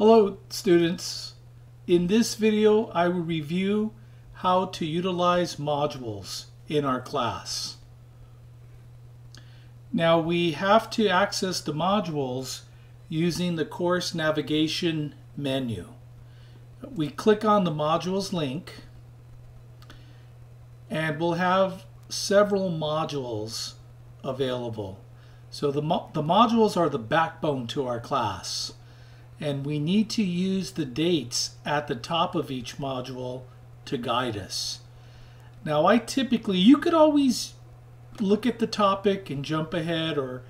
Hello students. In this video I will review how to utilize modules in our class. Now we have to access the modules using the course navigation menu. We click on the modules link and we'll have several modules available. So the, mo the modules are the backbone to our class and we need to use the dates at the top of each module to guide us. Now I typically, you could always look at the topic and jump ahead or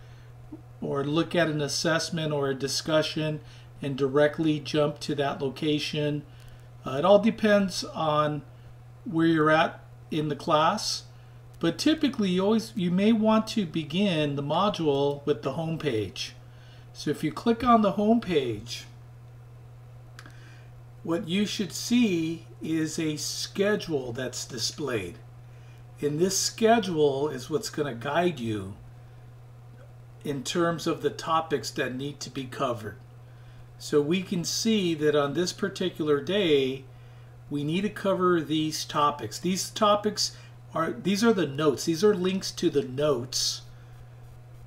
or look at an assessment or a discussion and directly jump to that location. Uh, it all depends on where you're at in the class. But typically you always you may want to begin the module with the home page. So if you click on the home page, what you should see is a schedule that's displayed. And this schedule is what's going to guide you in terms of the topics that need to be covered. So we can see that on this particular day, we need to cover these topics. These topics are, these are the notes. These are links to the notes.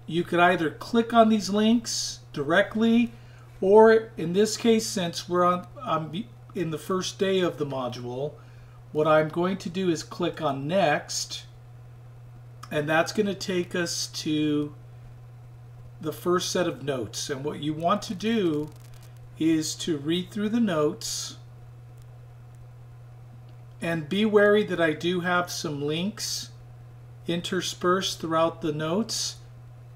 You could either click on these links directly, or in this case, since we're on, I'm in the first day of the module, what I'm going to do is click on next, and that's going to take us to the first set of notes. And what you want to do is to read through the notes and be wary that I do have some links interspersed throughout the notes.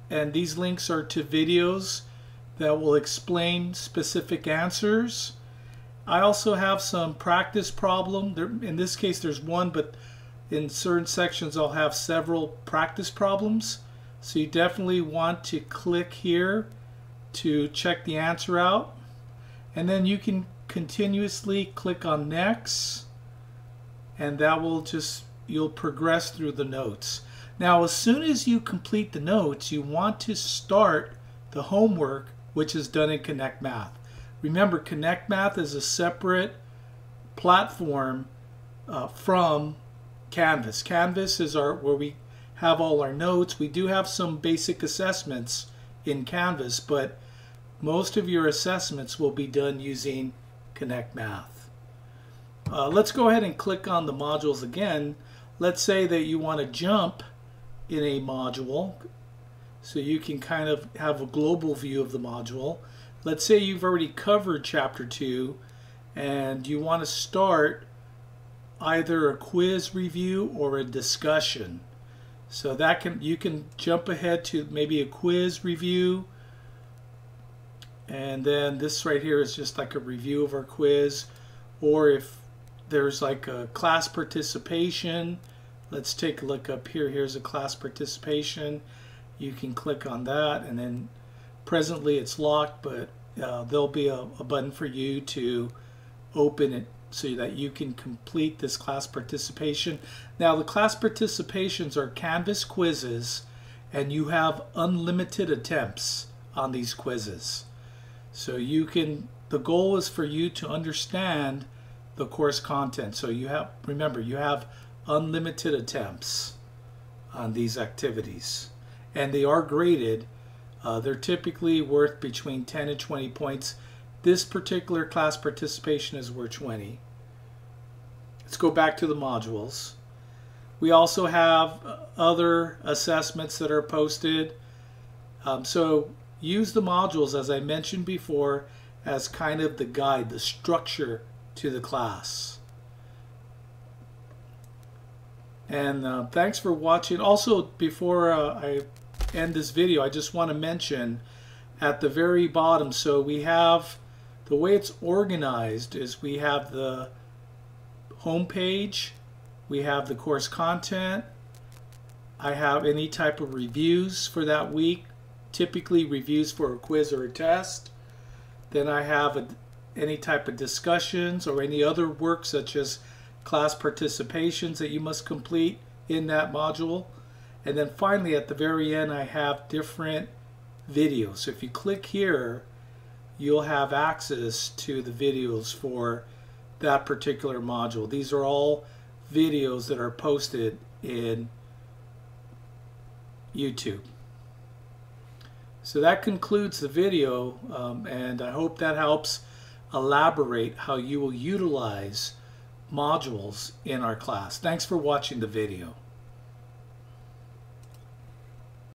And these links are to videos that will explain specific answers. I also have some practice problem. There, in this case, there's one, but in certain sections, I'll have several practice problems. So you definitely want to click here to check the answer out. And then you can continuously click on next and that will just, you'll progress through the notes. Now, as soon as you complete the notes, you want to start the homework, which is done in Connect Math. Remember, Connect Math is a separate platform uh, from Canvas. Canvas is our where we have all our notes. We do have some basic assessments in Canvas, but most of your assessments will be done using Connect Math. Uh, let's go ahead and click on the modules again. Let's say that you want to jump in a module so you can kind of have a global view of the module. Let's say you've already covered chapter 2 and you want to start either a quiz review or a discussion. So that can you can jump ahead to maybe a quiz review and then this right here is just like a review of our quiz or if there's like a class participation. Let's take a look up here. Here's a class participation. You can click on that and then presently it's locked, but uh, there'll be a, a button for you to open it so that you can complete this class participation. Now the class participations are Canvas quizzes and you have unlimited attempts on these quizzes. So you can, the goal is for you to understand the course content. So you have, remember, you have unlimited attempts on these activities. And they are graded. Uh, they're typically worth between 10 and 20 points. This particular class participation is worth 20. Let's go back to the modules. We also have other assessments that are posted. Um, so use the modules, as I mentioned before, as kind of the guide, the structure to the class. And uh, thanks for watching. Also, before uh, I end this video, I just want to mention at the very bottom, so we have, the way it's organized is we have the home page, we have the course content, I have any type of reviews for that week, typically reviews for a quiz or a test. Then I have a any type of discussions or any other work such as class participations that you must complete in that module. And then finally at the very end I have different videos. So if you click here, you'll have access to the videos for that particular module. These are all videos that are posted in YouTube. So that concludes the video um, and I hope that helps elaborate how you will utilize modules in our class. Thanks for watching the video.